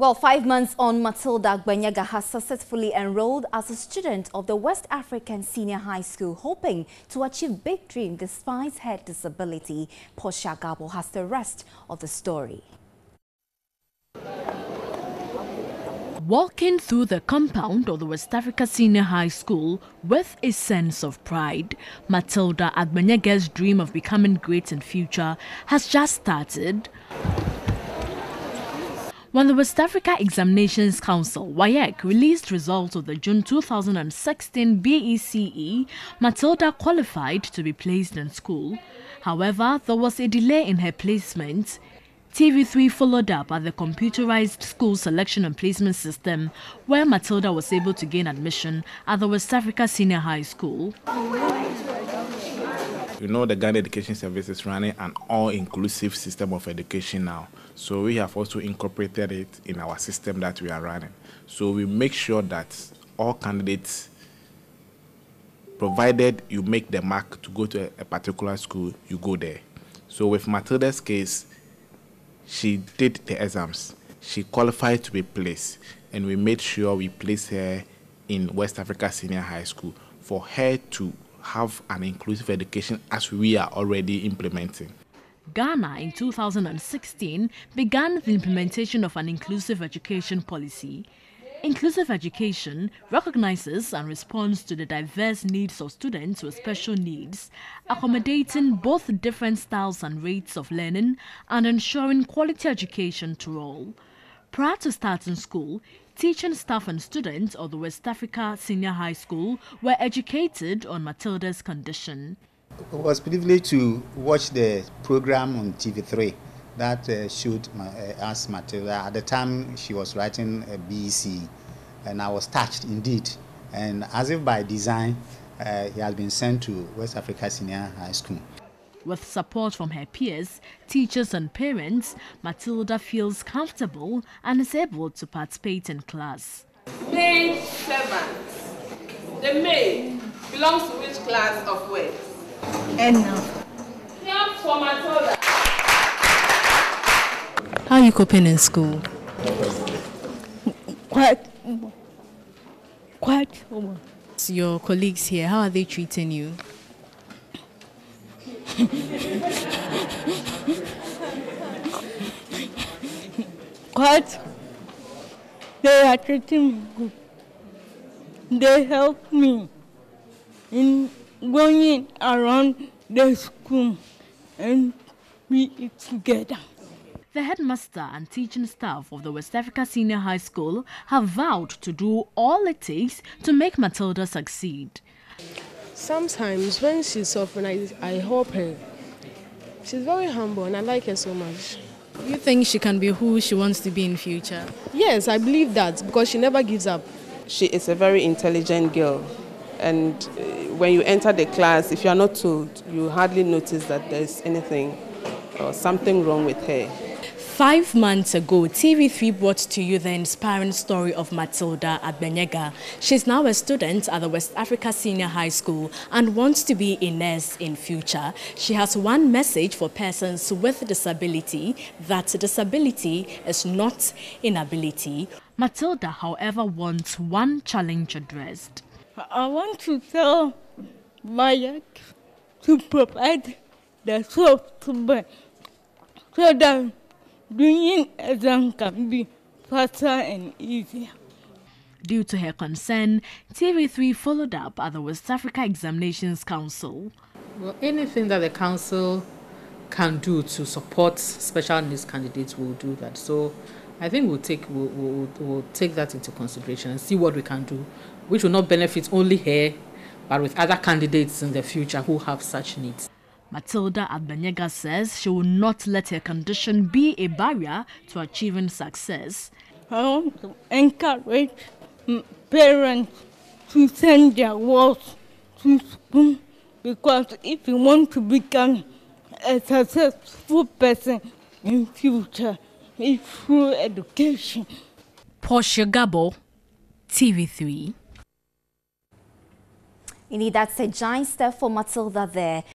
Well, five months on, Matilda Agbanyaga has successfully enrolled as a student of the West African Senior High School, hoping to achieve big dreams despite her disability. Portia Gabor has the rest of the story. Walking through the compound of the West Africa Senior High School with a sense of pride, Matilda Agbanyaga's dream of becoming great in future has just started. When the West Africa Examinations Council, WAEC, released results of the June 2016 BECE, Matilda qualified to be placed in school. However, there was a delay in her placement. TV3 followed up at the computerized school selection and placement system, where Matilda was able to gain admission at the West Africa Senior High School. You know, the Ghana Education Service is running an all-inclusive system of education now. So we have also incorporated it in our system that we are running. So we make sure that all candidates, provided you make the mark to go to a, a particular school, you go there. So with Matilda's case, she did the exams. She qualified to be placed, and we made sure we placed her in West Africa Senior High School for her to have an inclusive education as we are already implementing. Ghana in 2016 began the implementation of an inclusive education policy. Inclusive education recognizes and responds to the diverse needs of students with special needs, accommodating both different styles and rates of learning and ensuring quality education to all. Prior to starting school, teaching staff and students of the West Africa Senior High School were educated on Matilda's condition. I was privileged to watch the program on TV3 that uh, showed uh, us Matilda. At the time, she was writing a BEC, and I was touched indeed. And as if by design, uh, he has been sent to West Africa Senior High School. With support from her peers, teachers, and parents, Matilda feels comfortable and is able to participate in class. Maid servants. The maid belongs to which class of words? Enough. Clap for Matilda. How are you coping in school? Quite. Quite. Your colleagues here, how are they treating you? Quite. They are treating me good. They help me in going around the school and we eat together. The headmaster and teaching staff of the West Africa Senior High School have vowed to do all it takes to make Matilda succeed. Sometimes when she's suffering, I, I help her. She's very humble and I like her so much. You think she can be who she wants to be in future? Yes, I believe that because she never gives up. She is a very intelligent girl and uh, when you enter the class, if you are not told, you hardly notice that there's anything or something wrong with her. Five months ago, TV3 brought to you the inspiring story of Matilda Agbanyaga. She's now a student at the West Africa Senior High School and wants to be a nurse in future. She has one message for persons with disability, that disability is not inability. Matilda, however, wants one challenge addressed. I want to tell WAEC to provide the software so that doing exam can be faster and easier. Due to her concern, TV3 followed up at the West Africa Examinations Council. Well, anything that the council can do to support special needs candidates will do that. So I think we'll take we'll, we'll, we'll take that into consideration and see what we can do, which will not benefit only her, but with other candidates in the future who have such needs. Matilda Agbanyaga says she will not let her condition be a barrier to achieving success. I want to encourage parents to send their works to school because if you want to become a successful person in future, it's through education. Portia Gabor, TV3. Indeed, that's a giant step for Matilda there.